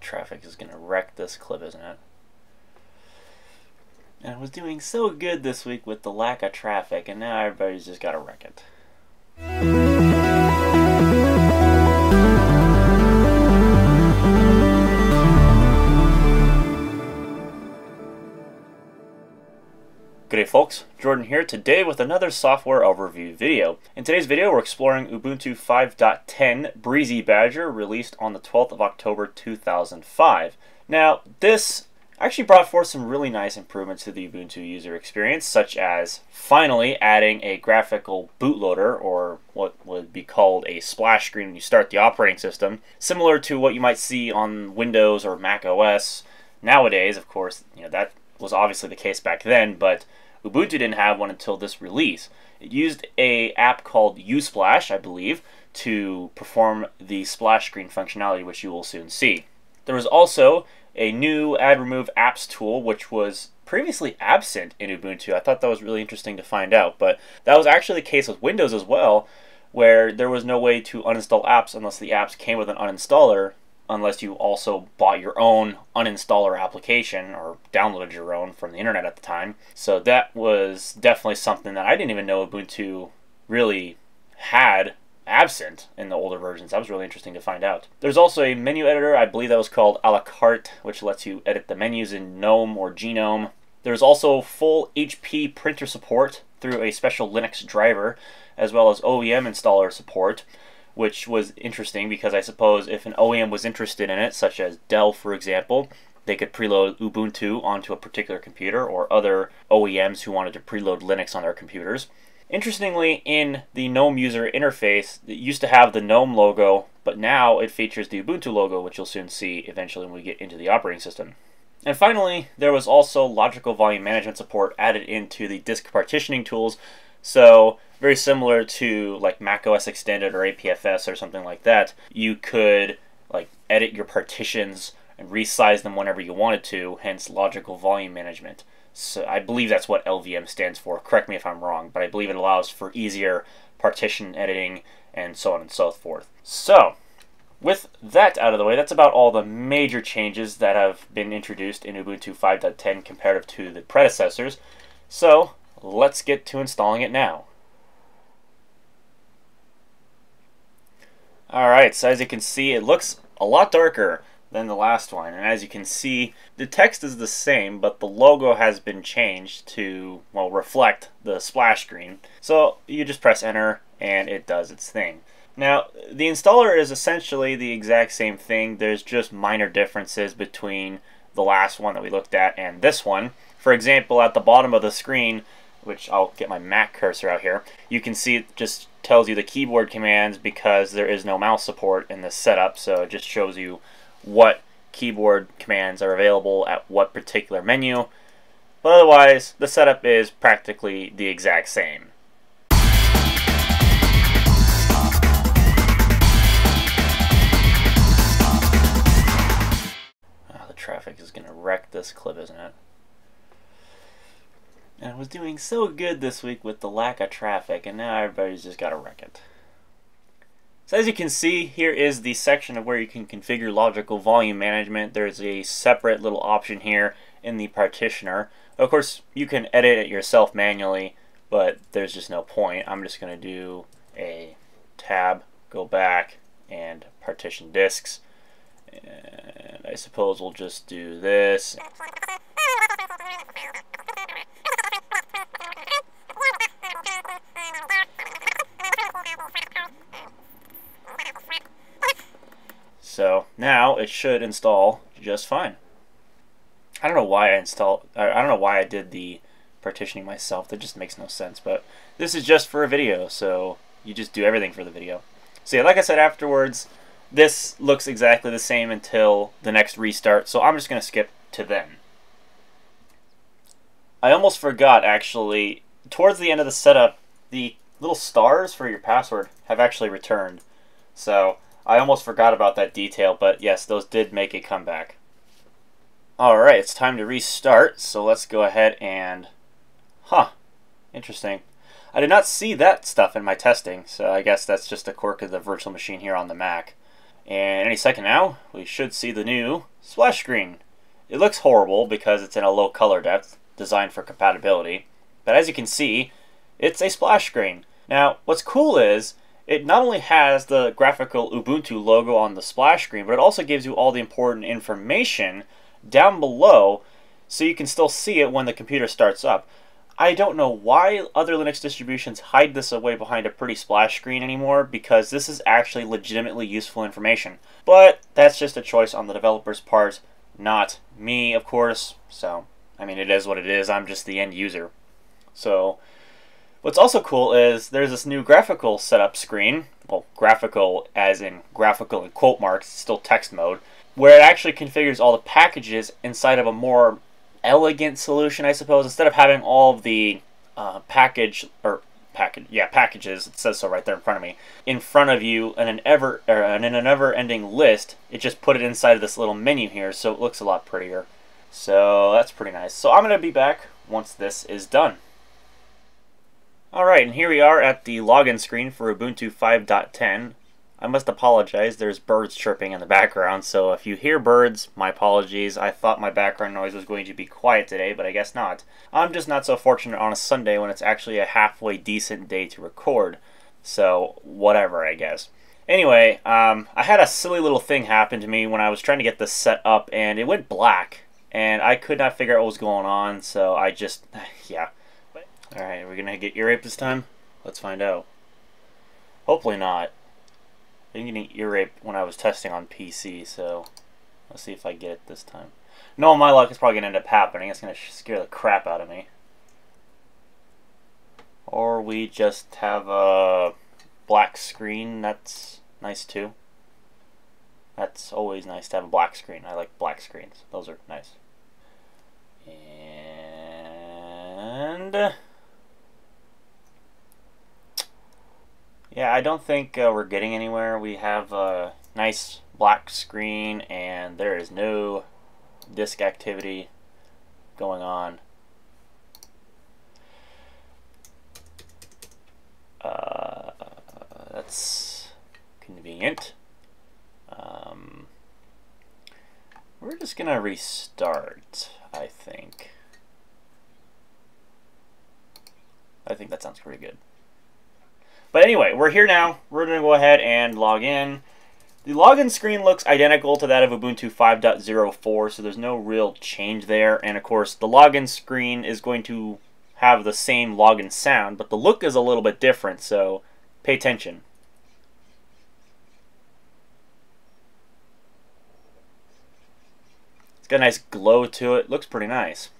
traffic is going to wreck this clip, isn't it? And I was doing so good this week with the lack of traffic, and now everybody's just got to wreck it. Good day folks, Jordan here today with another software overview video. In today's video we're exploring Ubuntu 5.10 Breezy Badger released on the 12th of October 2005. Now this actually brought forth some really nice improvements to the Ubuntu user experience such as finally adding a graphical bootloader or what would be called a splash screen when you start the operating system, similar to what you might see on Windows or Mac OS. Nowadays, of course, you know that was obviously the case back then, but Ubuntu didn't have one until this release. It used a app called Usplash, I believe, to perform the splash screen functionality, which you will soon see. There was also a new add remove apps tool, which was previously absent in Ubuntu. I thought that was really interesting to find out, but that was actually the case with Windows as well, where there was no way to uninstall apps unless the apps came with an uninstaller, unless you also bought your own uninstaller application or downloaded your own from the internet at the time. So that was definitely something that I didn't even know Ubuntu really had absent in the older versions. That was really interesting to find out. There's also a menu editor, I believe that was called Alacarte, which lets you edit the menus in GNOME or GNOME. There's also full HP printer support through a special Linux driver, as well as OEM installer support which was interesting because I suppose if an OEM was interested in it, such as Dell, for example, they could preload Ubuntu onto a particular computer or other OEMs who wanted to preload Linux on their computers. Interestingly, in the GNOME user interface, it used to have the GNOME logo, but now it features the Ubuntu logo, which you'll soon see eventually when we get into the operating system. And finally, there was also logical volume management support added into the disk partitioning tools, so very similar to like Mac OS Extended or APFS or something like that. You could like edit your partitions and resize them whenever you wanted to, hence logical volume management. So I believe that's what LVM stands for. Correct me if I'm wrong, but I believe it allows for easier partition editing and so on and so forth. So, with that out of the way, that's about all the major changes that have been introduced in Ubuntu 5.10 comparative to the predecessors. So, let's get to installing it now. Alright, so as you can see, it looks a lot darker than the last one. And as you can see, the text is the same, but the logo has been changed to, well, reflect the splash screen. So you just press enter and it does its thing. Now, the installer is essentially the exact same thing. There's just minor differences between the last one that we looked at and this one. For example, at the bottom of the screen, which I'll get my Mac cursor out here, you can see it just tells you the keyboard commands because there is no mouse support in this setup, so it just shows you what keyboard commands are available at what particular menu. But otherwise, the setup is practically the exact same. Oh, the traffic is going to wreck this clip, isn't it? And I was doing so good this week with the lack of traffic, and now everybody's just got to wreck it. So as you can see, here is the section of where you can configure logical volume management. There's a separate little option here in the partitioner. Of course, you can edit it yourself manually, but there's just no point. I'm just going to do a tab, go back, and partition disks. And I suppose we'll just do this. So now it should install just fine. I don't know why I installed, I don't know why I did the partitioning myself. That just makes no sense. But this is just for a video, so you just do everything for the video. So yeah, like I said afterwards, this looks exactly the same until the next restart. So I'm just going to skip to then. I almost forgot actually, towards the end of the setup, the little stars for your password have actually returned. So I almost forgot about that detail, but yes, those did make a comeback. Alright, it's time to restart, so let's go ahead and... Huh, interesting. I did not see that stuff in my testing, so I guess that's just a quirk of the virtual machine here on the Mac. And any second now, we should see the new splash screen. It looks horrible because it's in a low color depth, designed for compatibility. But as you can see, it's a splash screen. Now, what's cool is, it not only has the graphical Ubuntu logo on the splash screen, but it also gives you all the important information down below so you can still see it when the computer starts up. I don't know why other Linux distributions hide this away behind a pretty splash screen anymore, because this is actually legitimately useful information. But that's just a choice on the developer's part, not me, of course. So, I mean, it is what it is. I'm just the end user. So, what's also cool is there's this new graphical setup screen. Well, graphical as in graphical in quote marks, still text mode, where it actually configures all the packages inside of a more elegant solution, I suppose. Instead of having all of the uh, package or package, yeah, packages. It says so right there in front of me. In front of you, in an ever or in a never-ending list, it just put it inside of this little menu here, so it looks a lot prettier. So that's pretty nice. So I'm gonna be back once this is done. Alright, and here we are at the login screen for Ubuntu 5.10. I must apologize, there's birds chirping in the background, so if you hear birds, my apologies. I thought my background noise was going to be quiet today, but I guess not. I'm just not so fortunate on a Sunday when it's actually a halfway decent day to record. So, whatever, I guess. Anyway, um, I had a silly little thing happen to me when I was trying to get this set up, and it went black. And I could not figure out what was going on, so I just, yeah. Alright, are we gonna get ear rape this time? Let's find out. Hopefully not. I didn't get ear rape when I was testing on PC, so let's see if I get it this time. No, my luck, is probably to end up happening. It's to scare the crap out of me. Or we just have a black screen. That's nice too. That's always nice to have a black screen. I like black screens. Those are nice. And... Yeah, I don't think uh, we're getting anywhere. We have a nice black screen and there is no disk activity going on. Uh, that's convenient. Um, we're just going to restart, I think. I think that sounds pretty good. But anyway, we're here now. We're going to go ahead and log in. The login screen looks identical to that of Ubuntu 5.04, so there's no real change there. And of course, the login screen is going to have the same login sound, but the look is a little bit different, so pay attention. It's got a nice glow to it. Looks pretty nice.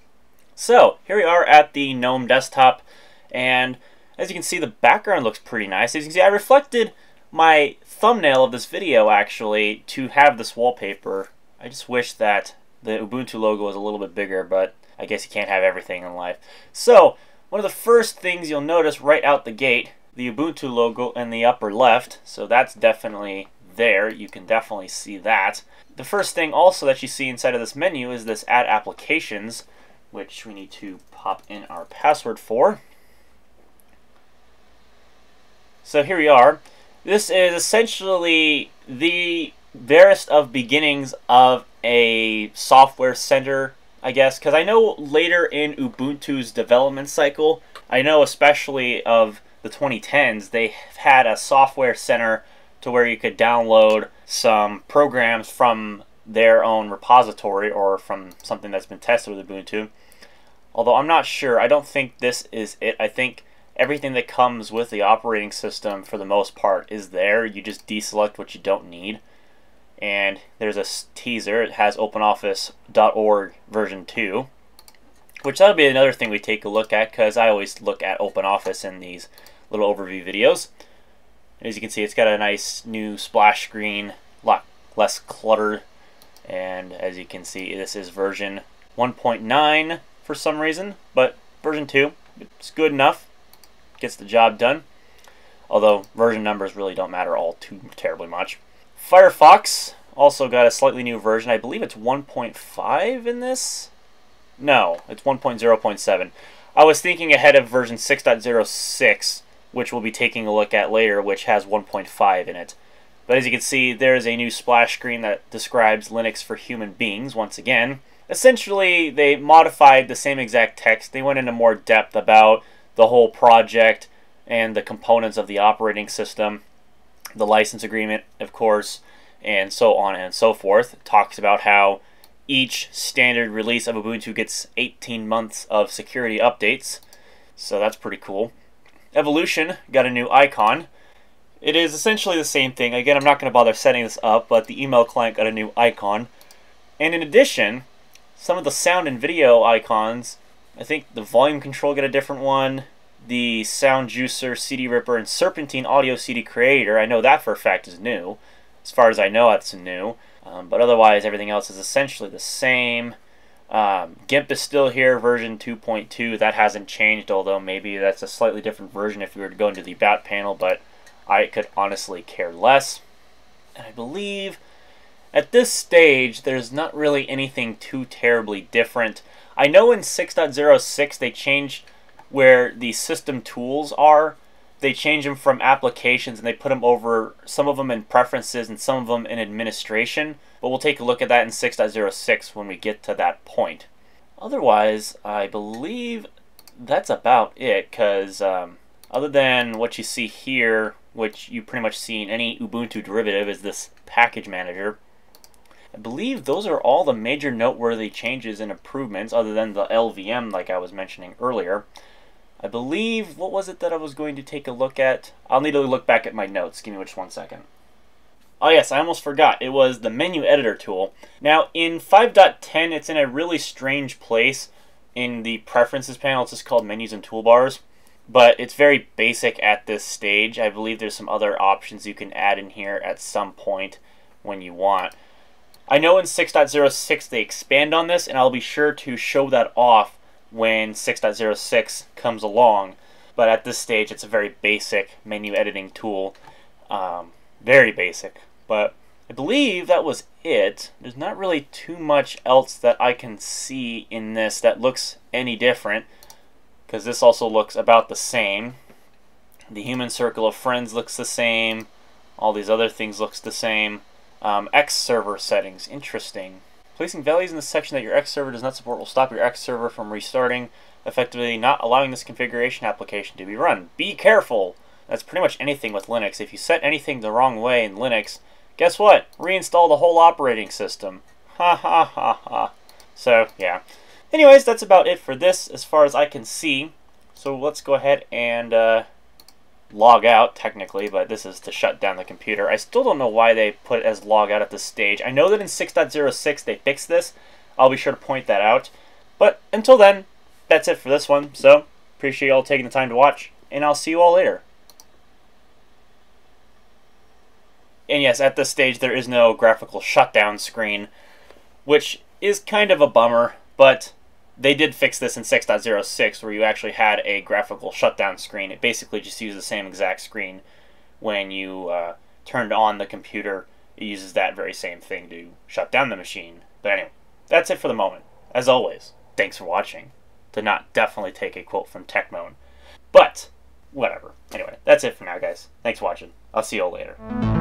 So, here we are at the GNOME desktop, and as you can see, the background looks pretty nice. As you can see, I reflected my thumbnail of this video, actually, to have this wallpaper. I just wish that the Ubuntu logo was a little bit bigger, but I guess you can't have everything in life. So, one of the first things you'll notice right out the gate, the Ubuntu logo in the upper left, so that's definitely there. You can definitely see that. The first thing also that you see inside of this menu is this Add Applications, which we need to pop in our password for. So here we are. This is essentially the barest of beginnings of a software center, I guess, because I know later in Ubuntu's development cycle, I know especially of the 2010s, they had a software center to where you could download some programs from their own repository or from something that's been tested with Ubuntu. Although I'm not sure, I don't think this is it. I think everything that comes with the operating system for the most part is there. You just deselect what you don't need. And there's a teaser. It has OpenOffice.org version 2. Which that'll be another thing we take a look at because I always look at OpenOffice in these little overview videos. As you can see, it's got a nice new splash screen, a lot less clutter. And as you can see, this is version 1.9 for some reason, but version 2, it's good enough gets the job done. Although version numbers really don't matter all too terribly much. Firefox also got a slightly new version. I believe it's 1.5 in this. No, it's 1.0.7. I was thinking ahead of version 6.06, which we'll be taking a look at later, which has 1.5 in it. But as you can see, there is a new splash screen that describes Linux for human beings once again. Essentially, they modified the same exact text. They went into more depth about the whole project and the components of the operating system, the license agreement, of course, and so on and so forth. It talks about how each standard release of Ubuntu gets 18 months of security updates. So that's pretty cool. Evolution got a new icon. It is essentially the same thing. Again, I'm not going to bother setting this up, but the email client got a new icon. And in addition, some of the sound and video icons, I think the volume control got a different one. The Sound Juicer, CD Ripper, and Serpentine Audio CD Creator, I know that for a fact is new. As far as I know, that's new. Um, but otherwise, everything else is essentially the same. Um, GIMP is still here, version 2.2. That hasn't changed, although maybe that's a slightly different version if you were to go into the About panel, but I could honestly care less. And I believe at this stage, there's not really anything too terribly different. I know in 6.06 they changed where the system tools are they change them from applications and they put them over some of them in preferences and some of them in administration. But we'll take a look at that in 6.06 when we get to that point. Otherwise, I believe that's about it because um, other than what you see here, which you pretty much see in any Ubuntu derivative, is this package manager. I believe those are all the major noteworthy changes and improvements other than the LVM like I was mentioning earlier. I believe, what was it that I was going to take a look at? I'll need to look back at my notes. Give me just one second. Oh yes, I almost forgot. It was the menu editor tool. Now in 5.10, it's in a really strange place in the preferences panel. It's just called menus and toolbars. But it's very basic at this stage. I believe there's some other options you can add in here at some point when you want. I know in 6.06 they expand on this, and I'll be sure to show that off when 6.06 comes along. But at this stage, it's a very basic menu editing tool. Um, very basic. But I believe that was it. There's not really too much else that I can see in this that looks any different. Because this also looks about the same. The human circle of friends looks the same. All these other things looks the same. Um, X server settings, interesting. Placing values in the section that your X server does not support will stop your X server from restarting, effectively not allowing this configuration application to be run. Be careful! That's pretty much anything with Linux. If you set anything the wrong way in Linux, guess what? Reinstall the whole operating system. Ha ha ha ha. So, yeah. Anyways, that's about it for this as far as I can see. So let's go ahead and uh, log out, technically, but this is to shut down the computer. I still don't know why they put it as log out at this stage. I know that in 6.06 they fixed this. I'll be sure to point that out. But until then, that's it for this one. So, appreciate you all taking the time to watch, and I'll see you all later. And yes, at this stage there is no graphical shutdown screen, which is kind of a bummer, but they did fix this in 6.06 where you actually had a graphical shutdown screen. It basically just used the same exact screen when you uh, turned on the computer. It uses that very same thing to shut down the machine. But anyway, that's it for the moment. As always, thanks for watching. To not definitely take a quote from Techmoan. But, whatever. Anyway, that's it for now, guys. Thanks for watching. I'll see you all later.